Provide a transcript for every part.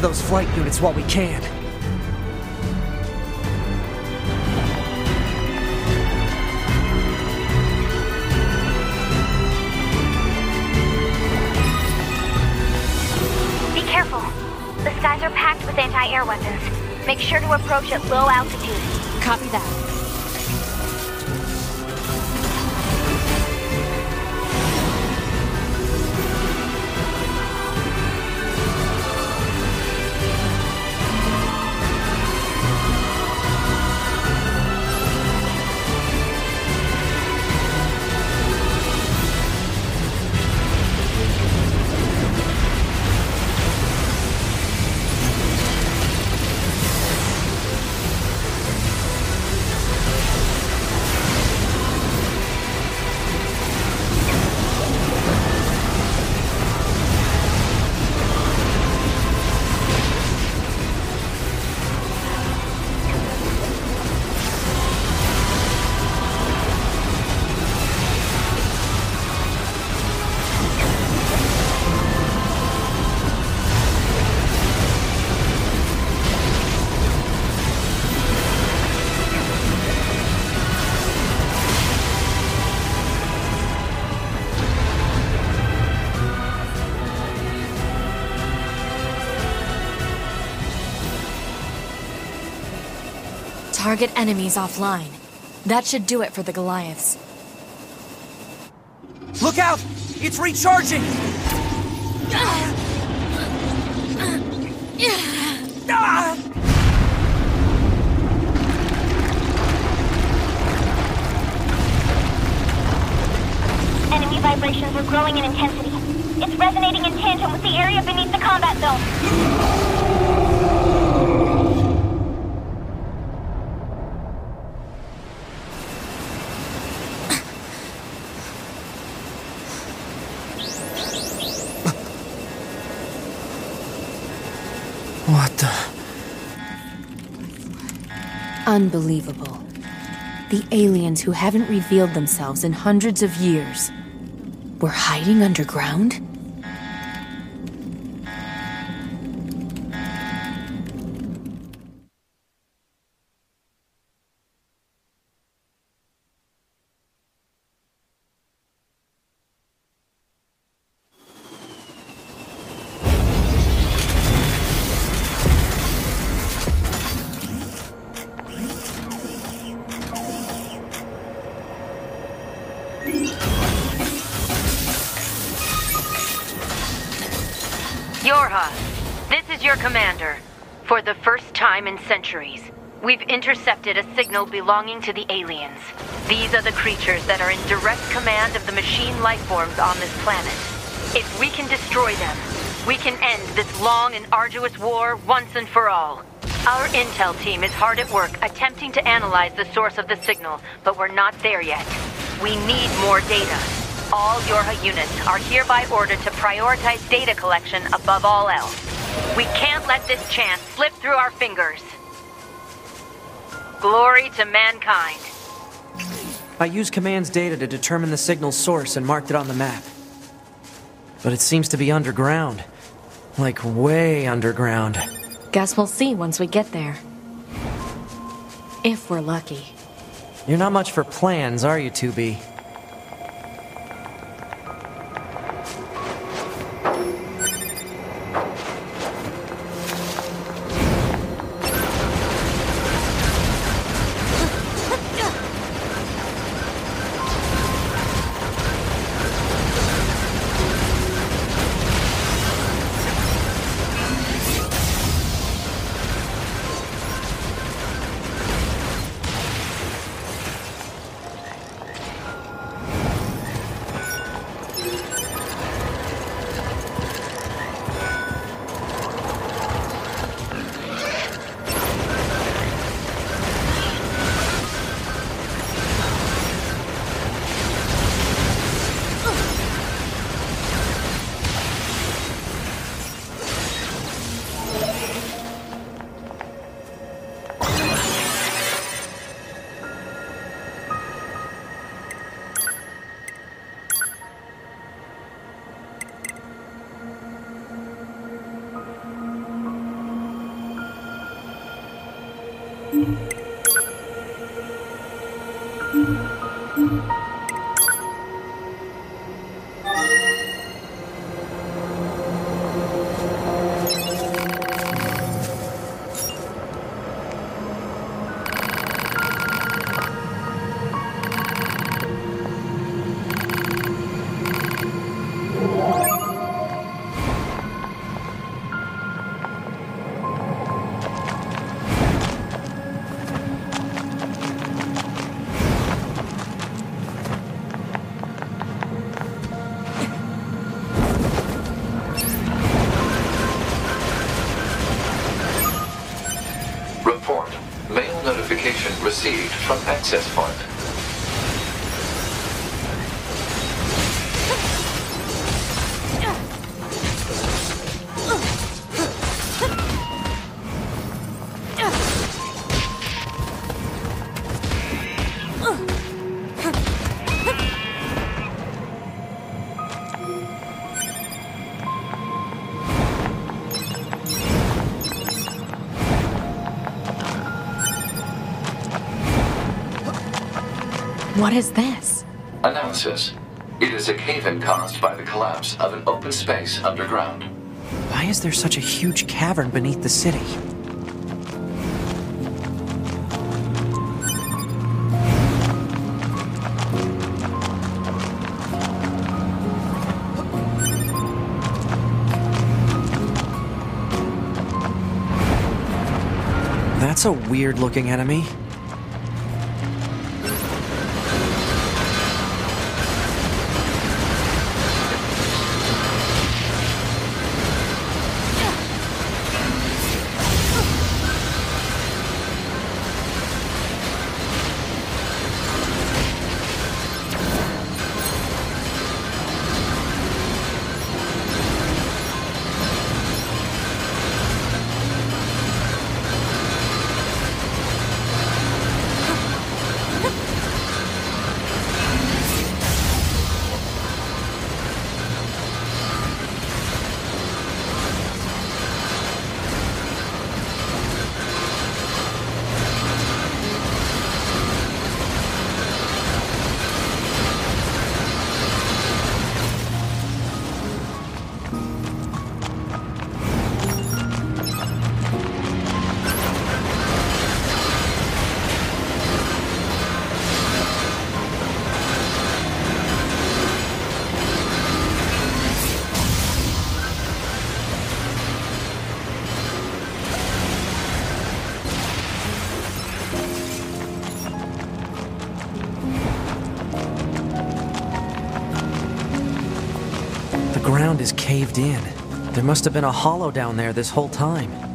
to those flight units while we can. Be careful. The skies are packed with anti-air weapons. Make sure to approach at low altitude. Copy that. Target enemies offline. That should do it for the Goliaths. Look out! It's recharging! Ah! Enemy vibrations are growing in intensity. It's resonating in tandem with the area beneath the combat zone. Unbelievable. The aliens who haven't revealed themselves in hundreds of years were hiding underground? Commander. For the first time in centuries, we've intercepted a signal belonging to the aliens. These are the creatures that are in direct command of the machine lifeforms on this planet. If we can destroy them, we can end this long and arduous war once and for all. Our intel team is hard at work attempting to analyze the source of the signal, but we're not there yet. We need more data. All Yorha units are hereby ordered to prioritize data collection above all else. We can't let this chance slip through our fingers. Glory to mankind. I used command's data to determine the signal's source and marked it on the map. But it seems to be underground. Like way underground. Guess we'll see once we get there. If we're lucky. You're not much for plans, are you, 2B? From access point. What is this? Analysis. It is a cave-in caused by the collapse of an open space underground. Why is there such a huge cavern beneath the city? That's a weird looking enemy. Is caved in. There must have been a hollow down there this whole time.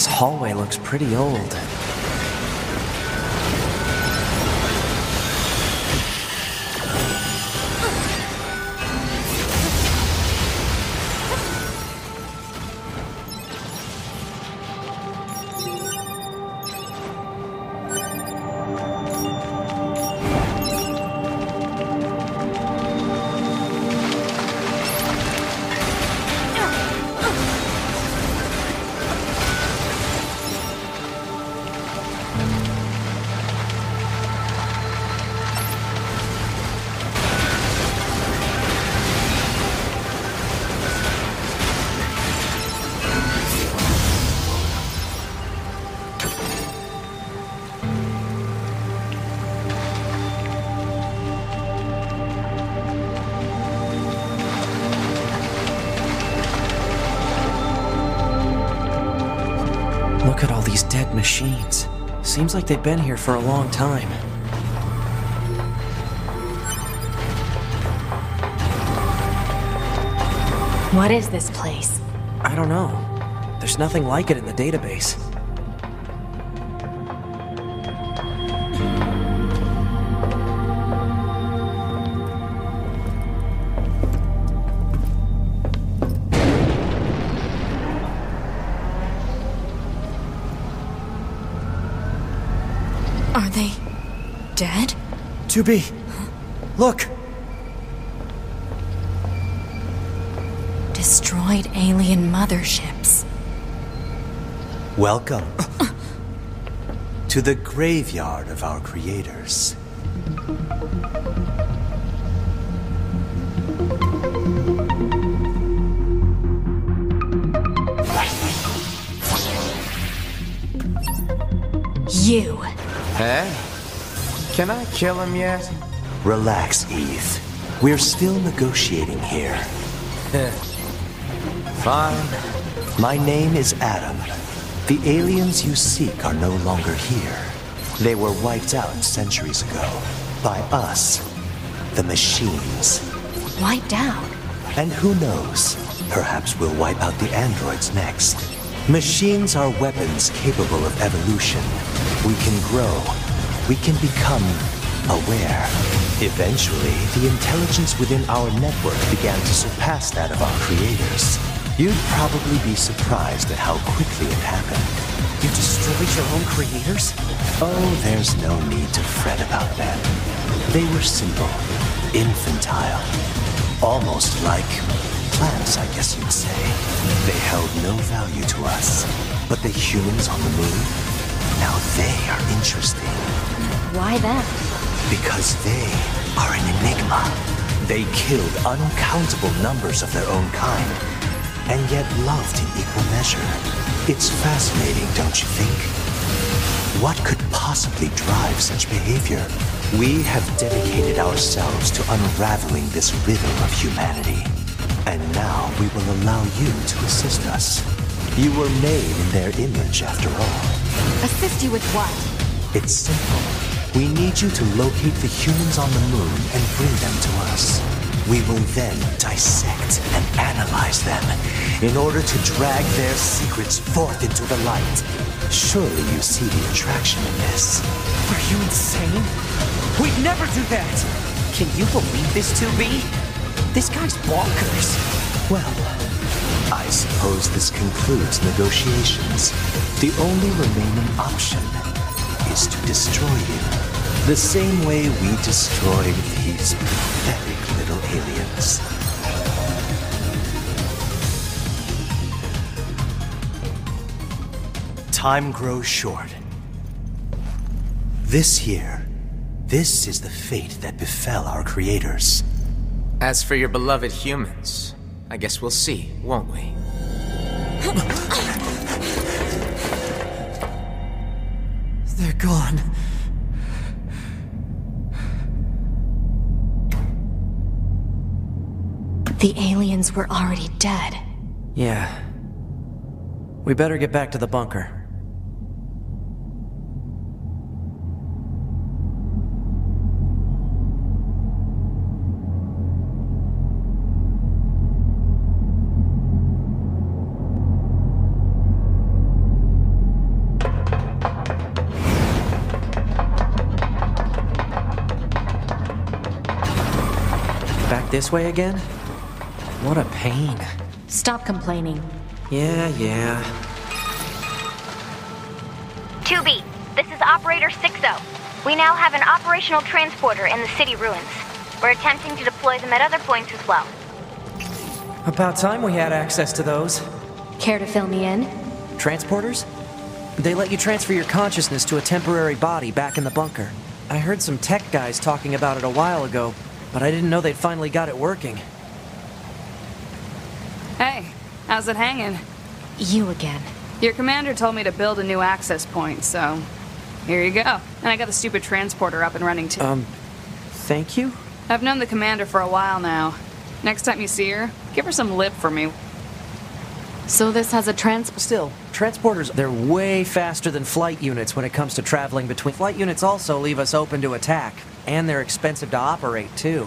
This hallway looks pretty old. Look at all these dead machines. Seems like they've been here for a long time. What is this place? I don't know. There's nothing like it in the database. 2B! Look! Destroyed alien motherships. Welcome to the graveyard of our creators. You. Hey, Can I kill him yet? Relax, Eve. We're still negotiating here. Fine. My name is Adam. The aliens you seek are no longer here. They were wiped out centuries ago. By us. The machines. Wiped out? And who knows? Perhaps we'll wipe out the androids next. Machines are weapons capable of evolution. We can grow. We can become aware. Eventually, the intelligence within our network began to surpass that of our creators. You'd probably be surprised at how quickly it happened. You destroyed your own creators? Oh, there's no need to fret about them. They were simple, infantile, almost like plants, I guess you'd say. They held no value to us. But the humans on the moon, now they are interesting. Why that? Because they are an enigma. They killed uncountable numbers of their own kind, and yet loved in equal measure. It's fascinating, don't you think? What could possibly drive such behavior? We have dedicated ourselves to unraveling this riddle of humanity. And now we will allow you to assist us. You were made in their image, after all. Assist you with what? It's simple. We need you to locate the humans on the moon and bring them to us. We will then dissect and analyze them in order to drag their secrets forth into the light. Surely you see the attraction in this. Are you insane? We'd never do that! Can you believe this, 2B? This guy's bonkers. Well, I suppose this concludes negotiations. The only remaining option is to destroy you. The same way we destroyed these pathetic little aliens. Time grows short. This year, this is the fate that befell our creators. As for your beloved humans, I guess we'll see, won't we? They're gone. The aliens were already dead. Yeah. We better get back to the bunker. This way again? What a pain. Stop complaining. Yeah, yeah. 2B, this is Operator 6-0. We now have an operational transporter in the city ruins. We're attempting to deploy them at other points as well. About time we had access to those. Care to fill me in? Transporters? They let you transfer your consciousness to a temporary body back in the bunker. I heard some tech guys talking about it a while ago, but I didn't know they'd finally got it working. Hey, how's it hanging? You again. Your commander told me to build a new access point, so here you go. And I got the stupid transporter up and running too. Um, thank you? I've known the commander for a while now. Next time you see her, give her some lip for me. So this has a trans- Still, transporters, they're way faster than flight units when it comes to traveling between. Flight units also leave us open to attack, and they're expensive to operate, too.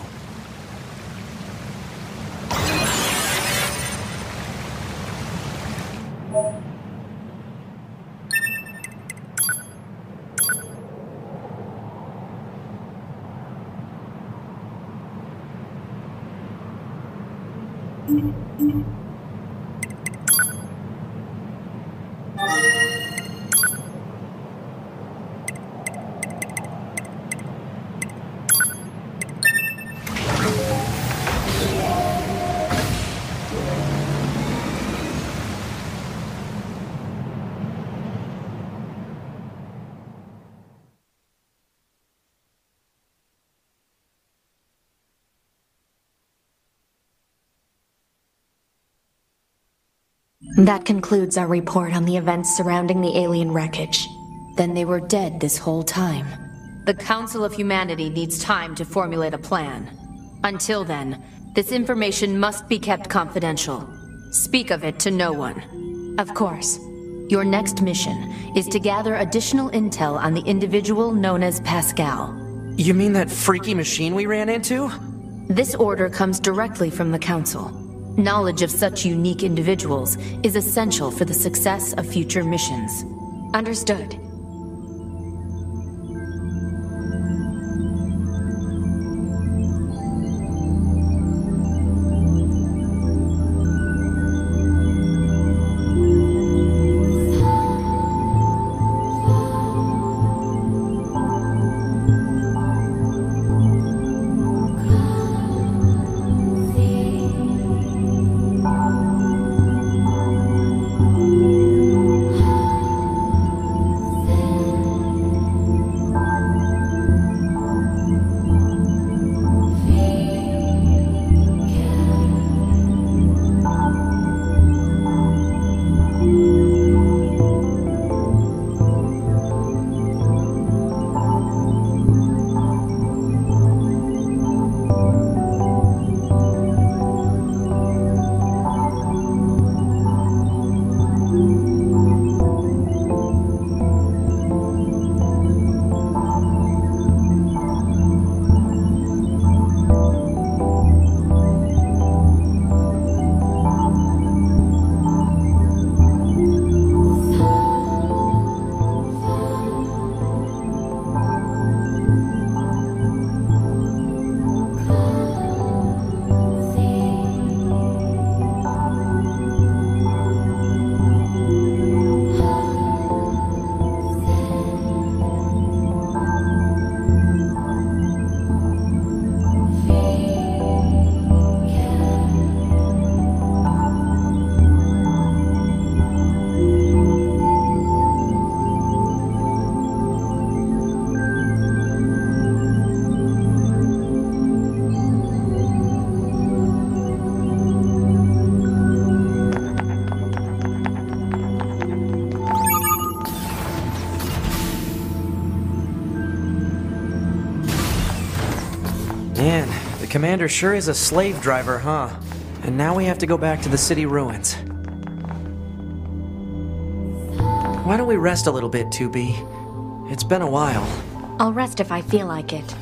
That concludes our report on the events surrounding the alien wreckage. Then they were dead this whole time. The Council of Humanity needs time to formulate a plan. Until then, this information must be kept confidential. Speak of it to no one. Of course. Your next mission is to gather additional intel on the individual known as Pascal. You mean that freaky machine we ran into? This order comes directly from the Council. Knowledge of such unique individuals is essential for the success of future missions. Understood. Commander sure is a slave driver, huh? And now we have to go back to the city ruins. Why don't we rest a little bit, 2B? It's been a while. I'll rest if I feel like it.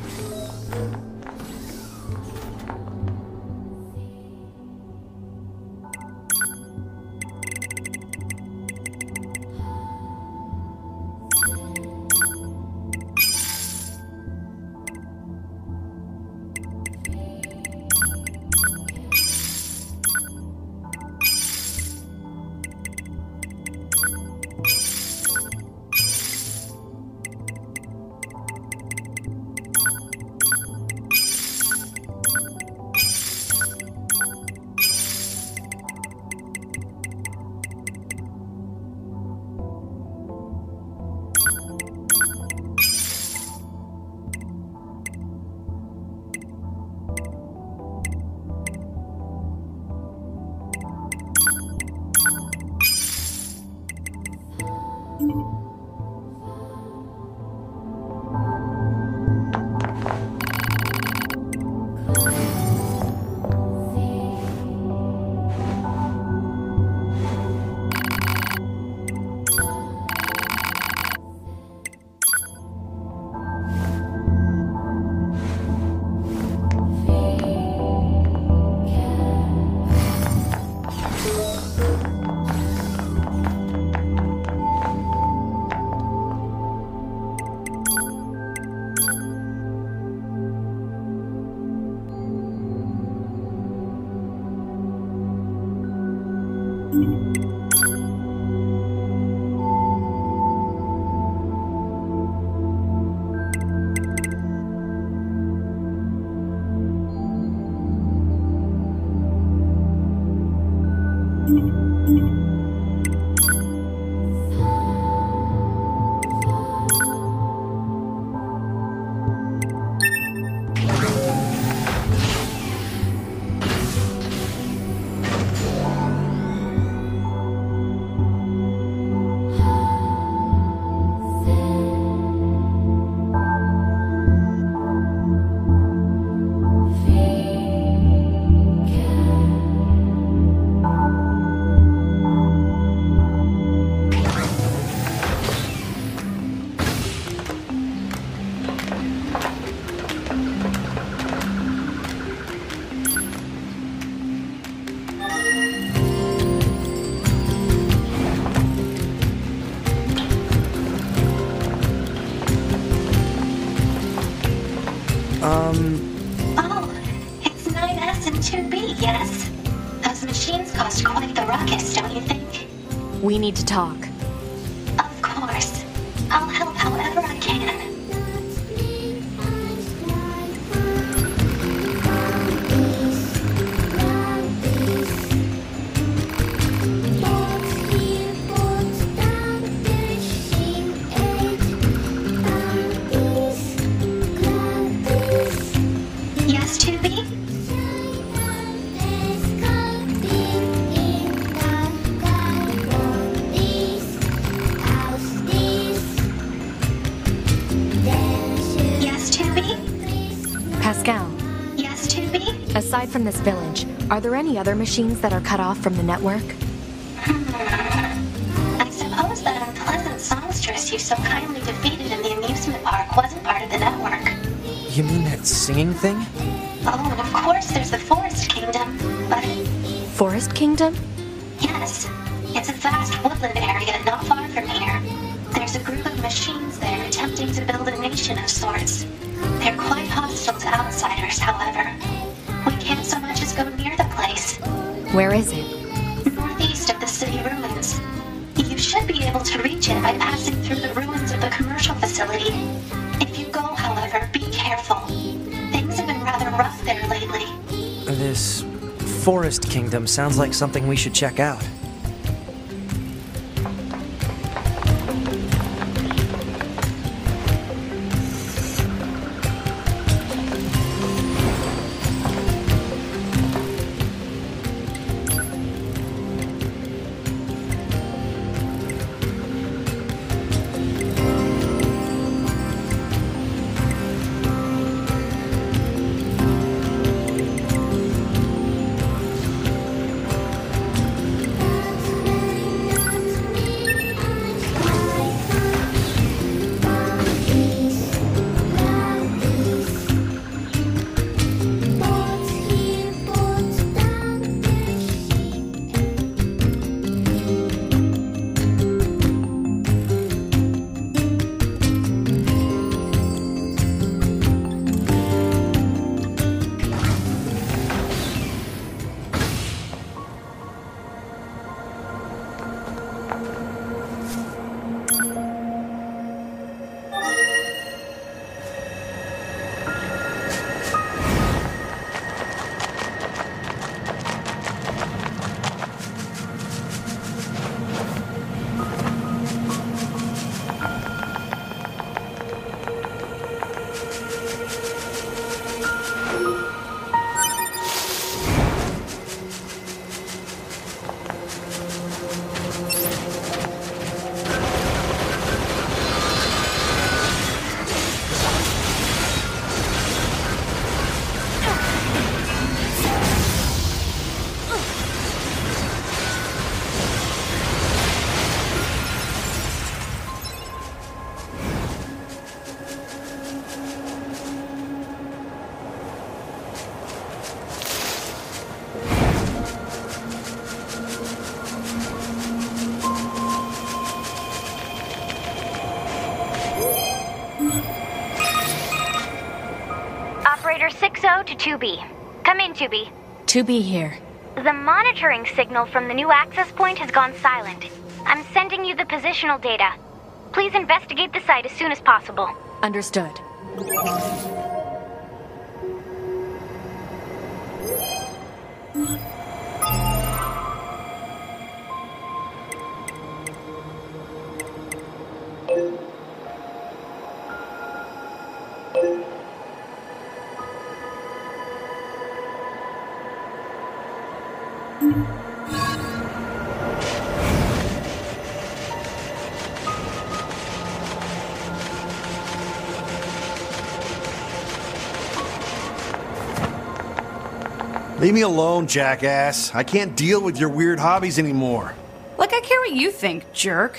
Need to talk. Of course. I'll help however I can. Yes, 2B? Aside from this village, are there any other machines that are cut off from the network? I suppose that unpleasant songstress you so kindly defeated in the amusement park wasn't part of the network. You mean that singing thing? Oh, and of course there's the Forest Kingdom. But Forest Kingdom? yes, it's a vast woodland area not far from here. There's a group of machines there attempting to build a nation of sorts. They're quite hostile to outsiders, however. We can't so much as go near the place. Where is it? Northeast of the city ruins. You should be able to reach it by passing through the ruins of the commercial facility. If you go, however, be careful. Things have been rather rough there lately. This Forest Kingdom sounds like something we should check out. Operator 60 to 2B. Come in, 2B. To be here. The monitoring signal from the new access point has gone silent. I'm sending you the positional data. Please investigate the site as soon as possible. Understood. Leave me alone, jackass. I can't deal with your weird hobbies anymore. Like, I care what you think, jerk.